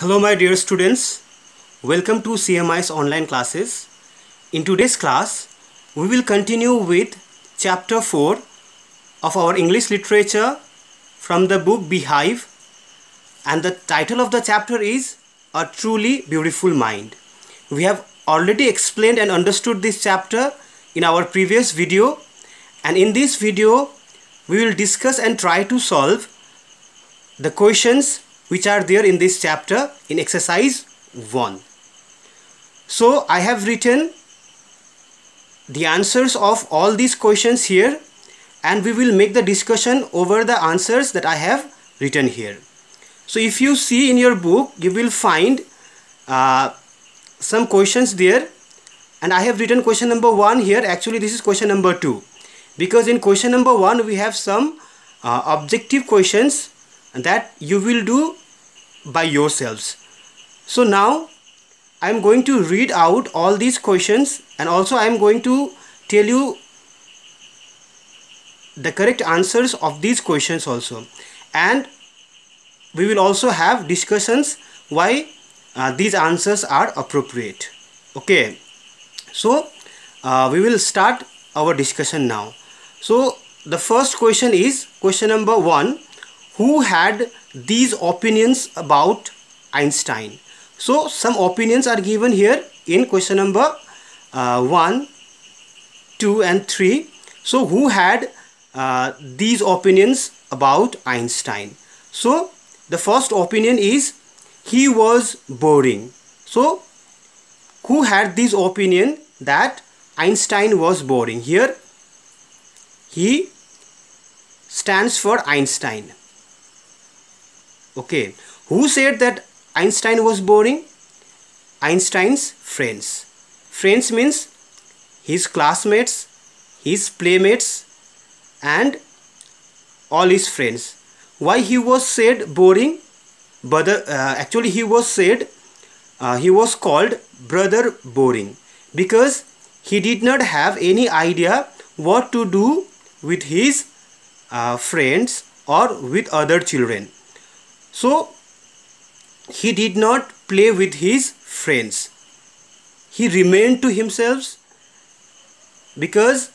Hello my dear students, welcome to CMIS online classes. In today's class, we will continue with chapter 4 of our English literature from the book Beehive and the title of the chapter is A Truly Beautiful Mind. We have already explained and understood this chapter in our previous video and in this video we will discuss and try to solve the questions which are there in this chapter in exercise 1. So I have written the answers of all these questions here and we will make the discussion over the answers that I have written here. So if you see in your book you will find uh, some questions there and I have written question number 1 here actually this is question number 2 because in question number 1 we have some uh, objective questions that you will do by yourselves. So now I am going to read out all these questions and also I am going to tell you the correct answers of these questions also. And we will also have discussions why uh, these answers are appropriate. Okay. So uh, we will start our discussion now. So the first question is question number one. Who had these opinions about Einstein. So some opinions are given here in question number uh, 1 2 and 3 so who had uh, these opinions about Einstein? So the first opinion is he was boring. So who had this opinion that Einstein was boring? Here he stands for Einstein okay. Who said that Einstein was boring? Einstein's friends. Friends means his classmates his playmates and all his friends. Why he was said boring? Brother uh, actually he was said uh, he was called brother boring because he did not have any idea what to do with his uh, friends or with other children so he did not play with his friends. He remained to himself because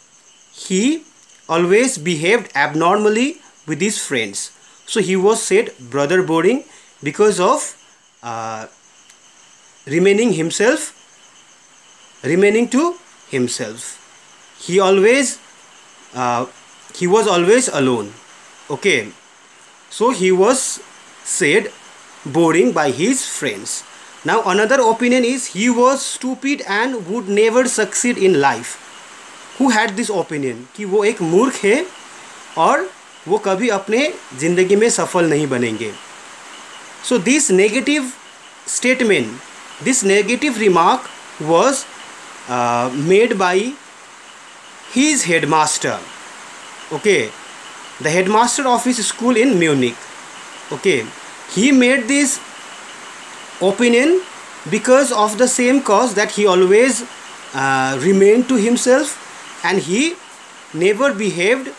he always behaved abnormally with his friends. So he was said brother boring because of uh, remaining himself remaining to himself. He always uh, he was always alone. Okay. So he was said boring by his friends now another opinion is he was stupid and would never succeed in life who had this opinion कि वो एक मूर्ख है और वो कभी अपने ज़िंदगी में सफल नहीं बनेंगे so this negative statement this negative remark was made by his headmaster okay the headmaster of his school in munich okay. He made this opinion because of the same cause that he always uh, remained to himself and he never behaved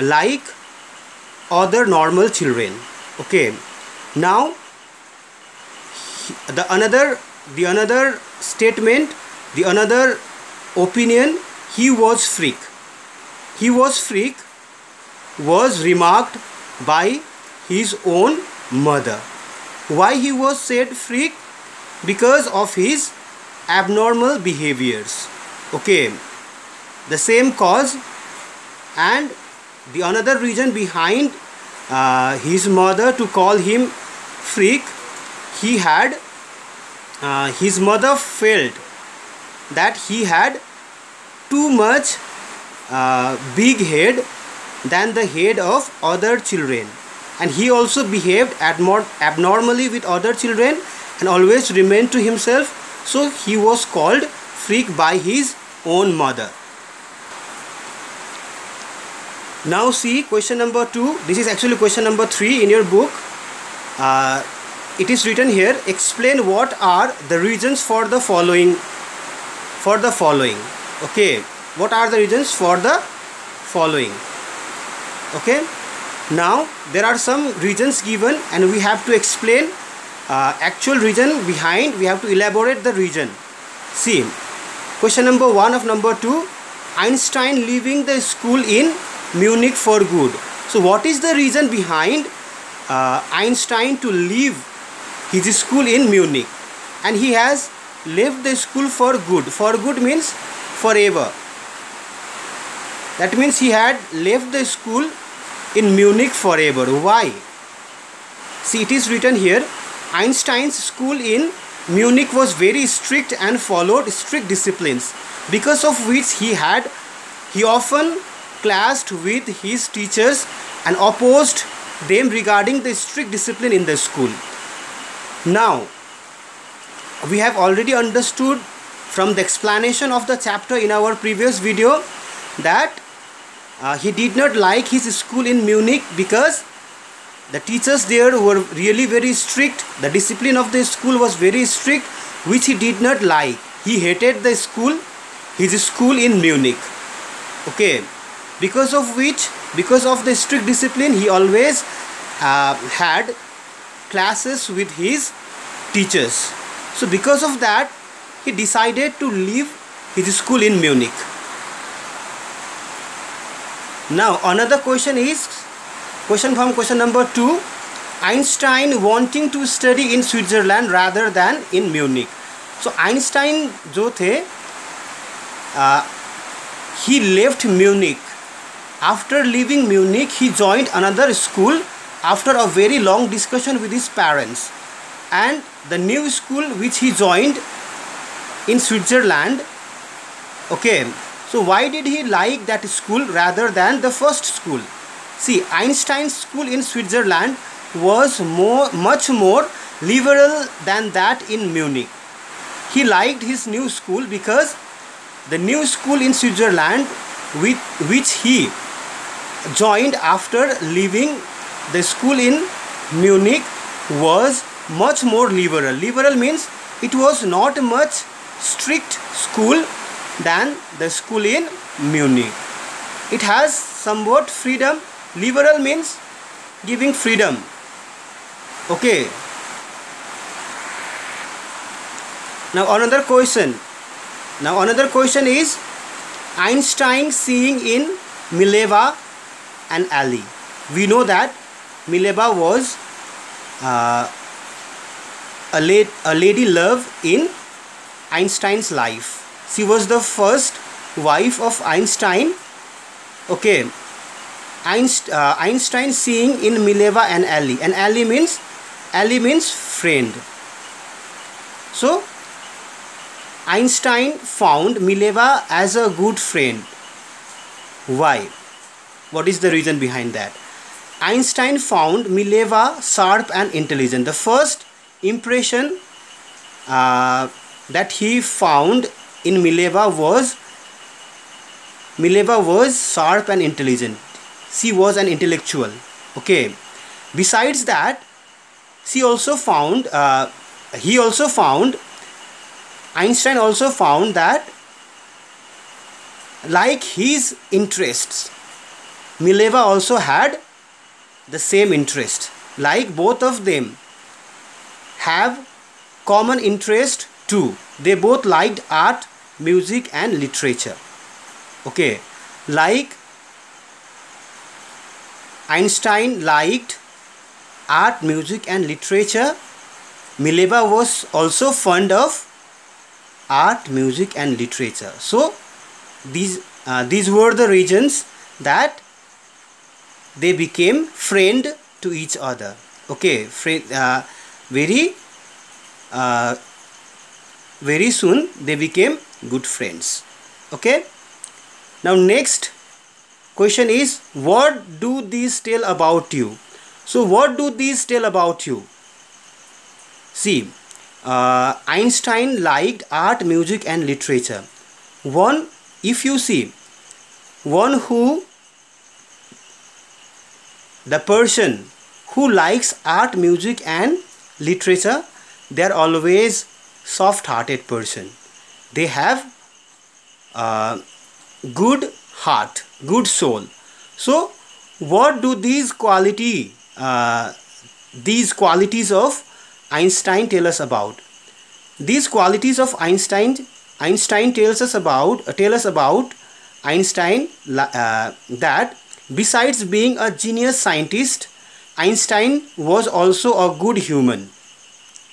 like other normal children. Okay. Now the another the another statement the another opinion he was freak. He was freak was remarked by his own mother. Why he was said freak? Because of his abnormal behaviors. Okay. The same cause and the another reason behind uh, his mother to call him freak. He had uh, his mother felt that he had too much uh, big head than the head of other children and he also behaved abnormally with other children and always remained to himself. So he was called freak by his own mother. Now see question number 2 this is actually question number 3 in your book. Uh, it is written here explain what are the reasons for the following for the following. Okay what are the reasons for the following? Okay now there are some reasons given and we have to explain uh, actual reason behind. We have to elaborate the reason. See question number 1 of number 2 Einstein leaving the school in Munich for good. So what is the reason behind uh, Einstein to leave his school in Munich? And he has left the school for good. For good means forever. That means he had left the school in Munich forever. Why? See it is written here Einstein's school in Munich was very strict and followed strict disciplines. Because of which he had he often clashed with his teachers and opposed them regarding the strict discipline in the school. Now, we have already understood from the explanation of the chapter in our previous video that uh, he did not like his school in Munich because the teachers there were really very strict. The discipline of the school was very strict which he did not like. He hated the school his school in munich. Okay. Because of which because of the strict discipline he always uh, had classes with his teachers. So because of that he decided to leave his school in munich now another question is Question from question number 2. Einstein wanting to study in Switzerland rather than in Munich. So Einstein जो थे uh, he left Munich. After leaving Munich, he joined another school after a very long discussion with his parents. And the new school which he joined in Switzerland, okay, so why did he like that school rather than the first school? See, Einstein's school in Switzerland was more, much more liberal than that in Munich. He liked his new school because the new school in Switzerland, with which he joined after leaving the school in Munich, was much more liberal. Liberal means it was not much strict school than the school in Munich. It has somewhat freedom. Liberal means giving freedom. Okay. Now another question. Now another question is einstein seeing in mileva and ally. We know that mileva was uh, a, late, a lady love in einstein's life she was the first wife of einstein okay Einstein, uh, Einstein seeing in Mileva and ally. And ally means ally means friend. So Einstein found Mileva as a good friend. Why? What is the reason behind that? Einstein found Mileva sharp and intelligent. The first impression uh, that he found in Mileva was Mileva was sharp and intelligent. She was an intellectual okay? Besides that she also found uh, he also found einstein also found that like his interests mileva also had the same interest. Like both of them have common interest too. They both liked art music and literature okay like Einstein liked art, music and literature. Mileva was also fond of art, music and literature. So these uh, these were the reasons that they became friend to each other. Okay, friend, uh, very uh, very soon they became good friends. Okay. Now next question is what do these tell about you so what do these tell about you see uh, einstein liked art music and literature one if you see one who the person who likes art music and literature they are always soft hearted person they have uh, good heart good soul so what do these quality uh, these qualities of Einstein tell us about? These qualities of Einstein, Einstein tells us about, uh, tell us about Einstein uh, that besides being a genius scientist, Einstein was also a good human.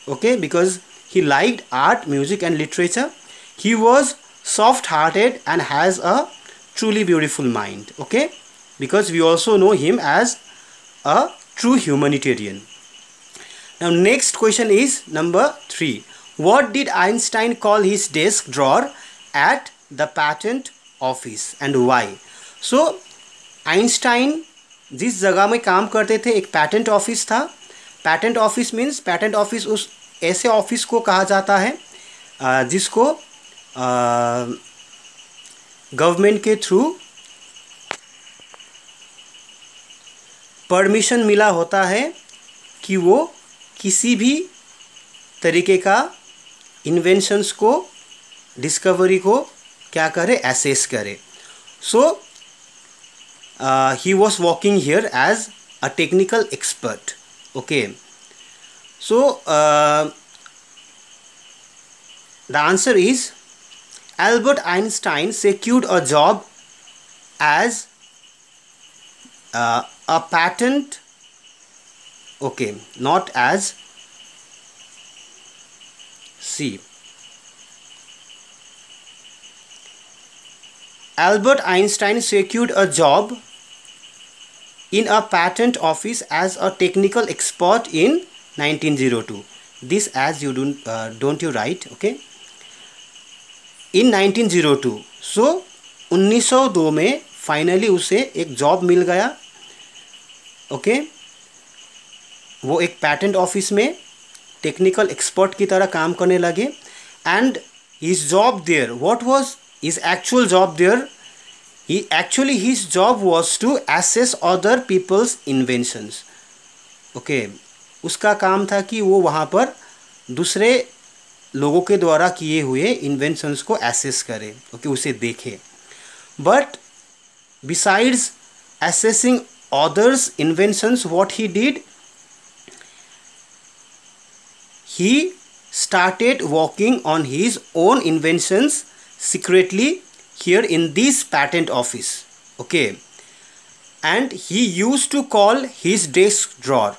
Okay, because he liked art, music, and literature. He was soft hearted and has a truly beautiful mind. Okay, because we also know him as a true humanitarian. Now, next question is number three. What did Einstein call his desk drawer at the patent office and why? So, Einstein जिस जगह में काम करते थे एक patent office था patent office means patent office उस ऐसे ऑफ़िस को कहा जाता है जिसको गवर्नमेंट के थ्रू परमिशन मिला होता है कि वो किसी भी तरीके का इन्वेंशंस को डिस्कवरी को क्या करे एसेस करे। So he was walking here as a technical expert okay so the answer is Albert Einstein secured a job as uh, a patent okay not as C. Albert Einstein secured a job in a patent office as a technical expert in 1902 this as you don't uh, don't you write okay in 1902 so 1902 में finally उसे एक job मिल गया okay okay? वो एक patent office में technical expert की तरह काम करने लगे and his job there what was his actual job there he actually his job was to assess other people's inventions okay उसका काम था कि वो वहाँ पर दूसरे लोगों के द्वारा किए हुए इन्वेंशंस को एसेस करें ओके उसे देखें। But besides assessing others inventions what he did he started walking on his own inventions secretly here in this patent office okay and he use to call his desk drawer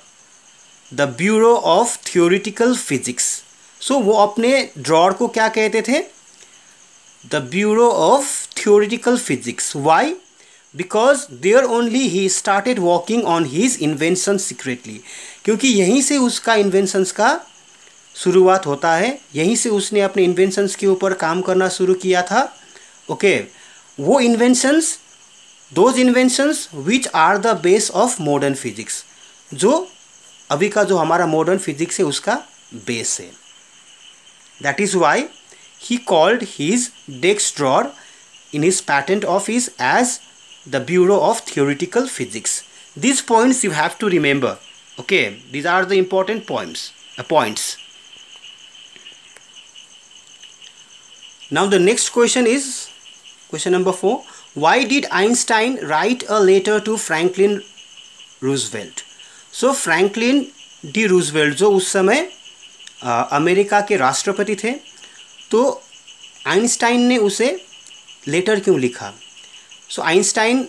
the bureau of theoretical physics so वो अपने drawer को क्या कहते थे? The bureau of theoretical physics why because there only he started working on his invention secretly क्योंकि यहीं से उसका इन्वेंशंस का शुरुआत होता है। यहीं से उसने अपने इन्वेंशंस के ऊपर काम करना शुरू किया था। ओके okay, वो inventions those inventions which are the base of modern physics जो अभी का जो हमारा मॉडर्न फिजिक्स है उसका बेस है। That is why he called his desk drawer in his patent office as the bureau of theoretical physics this points you have to remember okay these are the important points points Now the next question is question number 4. Why did Einstein write a letter to Franklin Roosevelt? So Franklin D Roosevelt जो उस समय America के राष्ट्रपति थे तो Einstein ने उसे letter क्यों लिखा? So Einstein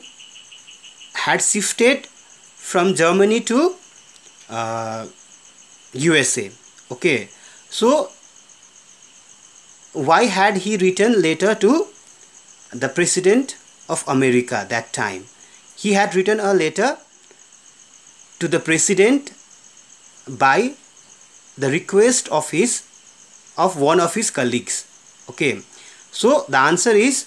had shifted from Germany to U USA okay so why had he return letter to the president of America that time he had return a letter to the president by the request of his of one of his colleagues. Okay, so the answer is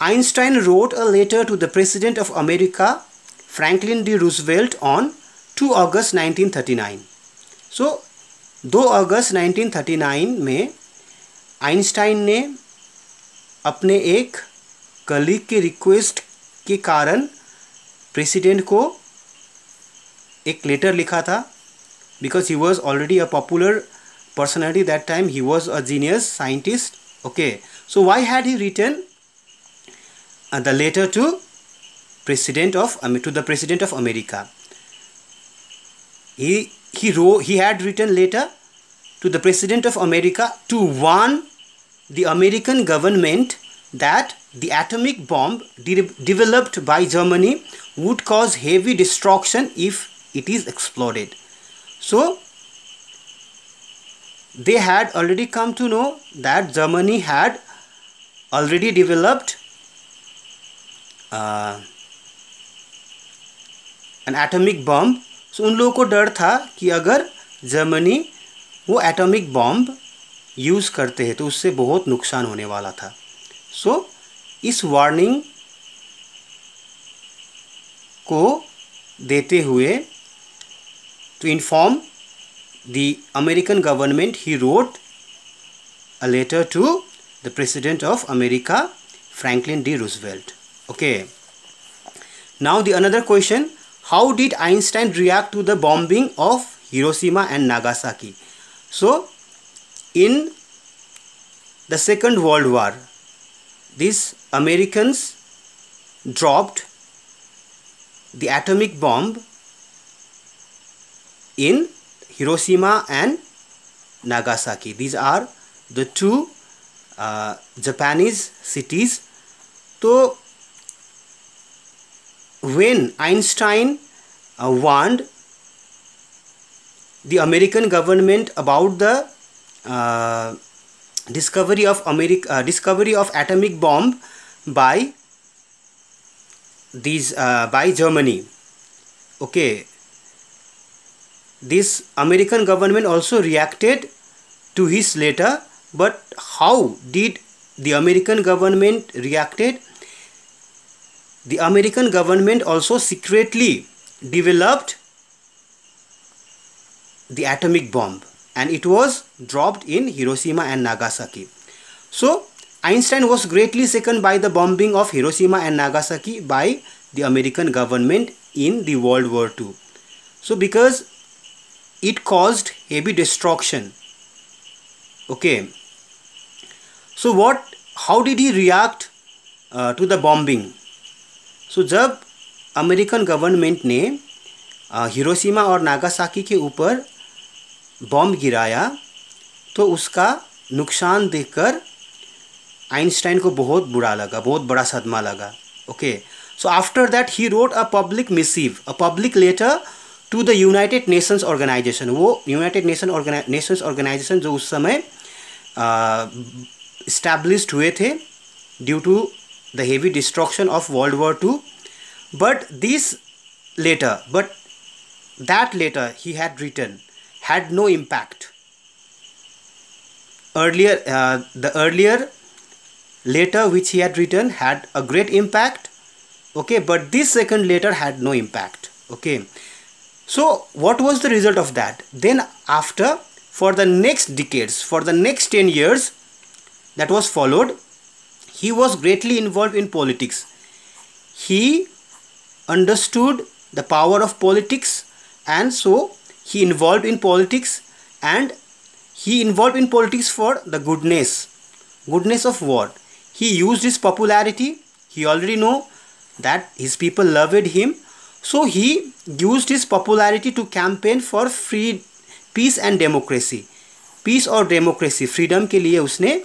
Einstein wrote a letter to the president of America, Franklin D. Roosevelt on 2 August 1939. So 2 August 1939 में Einstein ने अपने एक colleague के request के कारण president को एक letter लिखा था because he was already a popular personality that time. He was a genius scientist. Okay. So why had he written uh, the letter to president of um, to the president of america? He he wrote he had written letter to the president of america to warn the american government that the atomic bomb de developed by germany would cause heavy destruction if it is exploded. So, they had already come to know that Germany had already developed uh, an atomic bomb. So लोगों को डर था कि अगर Germany वो atomic bomb use करते हैं तो उससे बहुत नुकसान होने वाला था सो so, इस वार्निंग को देते हुए to inform the American government he wrote a letter to the President of America Franklin D. Roosevelt. Okay. Now the another question how did Einstein react to the bombing of Hiroshima and Nagasaki? So in the Second World War these Americans dropped the atomic bomb in Hiroshima and Nagasaki. These are the two uh, Japanese cities. So, when Einstein uh, warned the American government about the uh, discovery of America, uh, discovery of atomic bomb by these uh, by Germany. Okay, this American government also reacted to his letter but how did the American government reacted? The American government also secretly developed the atomic bomb and it was dropped in Hiroshima and Nagasaki. So Einstein was greatly shaken by the bombing of Hiroshima and Nagasaki by the American government in the World War II so because it caused heavy destruction. Okay. So what how did he react uh, to the bombing? So जब American government ने Hiroshima और Nagasaki के ऊपर bomb गिराया तो उसका नुकसान देखकर आइंस्टाइन को बहुत बुरा लगा बहुत बड़ा सदमा लगा। Okay so after that he wrote a public missive a public letter to the United Nations organisation वो यूनाइटेड नेशन नेशंस ऑर्गेनाइजेशन जो उस समय इस्टेब्लिश्ड हुए थे due to the heavy destruction of world war to but this letter but that letter he had written had no impact earlier uh, the earlier letter which he had written had a great impact okay but this second letter had no impact okay so what was the result of that? Then after for the next decades, for the next 10 years that was followed, he was greatly involved in politics. He understood the power of politics and so he involved in politics and he involved in politics for the goodness. Goodness of what? He used his popularity. He already know that his people loved him so he used his popularity to campaign for free peace and democracy. Peace or democracy, freedom के लिए उसने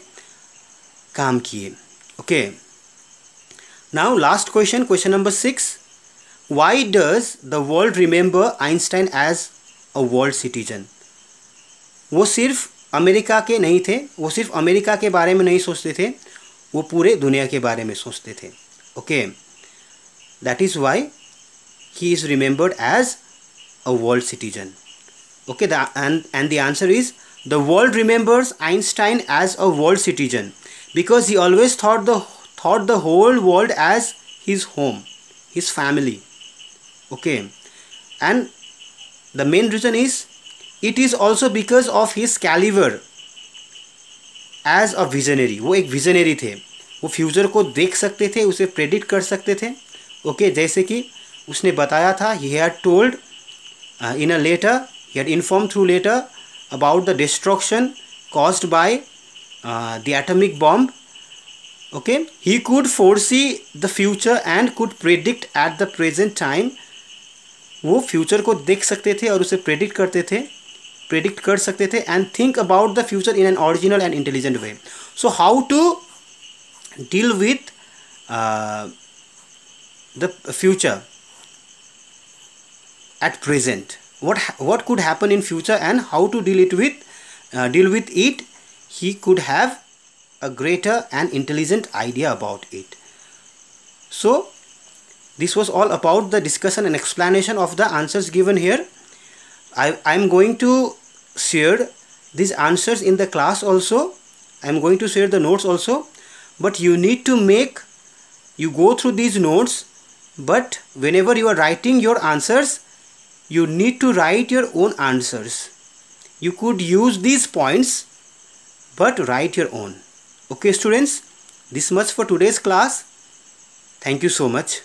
काम किए Okay. Now last question, question number six. Why does the world remember Einstein as a world citizen? वो सिर्फ़ America के नहीं थे वो सिर्फ़ अमेरिका के बारे में नहीं सोचते थे वो पूरे दुनिया के बारे में सोचते थे okay that is why he is remembered as a world citizen okay the, and and the answer is the world remembers einstein as a world citizen because he always thought the thought the whole world as his home his family okay and the main reason is it is also because of his caliber as a visionary वो एक visionary थे वो future को देख सकते थे उसे predict कर सकते थे ओके okay, जैसे कि उसने बताया था he had told in a letter he had inform through letter about the destruction caused by the atomic bomb okay? He could foresee the future and could predict at the present time. वो future को देख सकते थे और उसे predict करते थे predict कर सकते थे and think about the future in an original and intelligent way so how to deal with the future at present. What what could happen in future and how to deal it with uh, deal with it? He could have a greater and intelligent idea about it. So this was all about the discussion and explanation of the answers given here. I i'm going to share these answers in the class also. I'm going to share the notes also. But you need to make you go through these notes but whenever you are writing your answers you need to write your own answers. You could use these points but write your own. Okay students, this much for today's class. Thank you so much.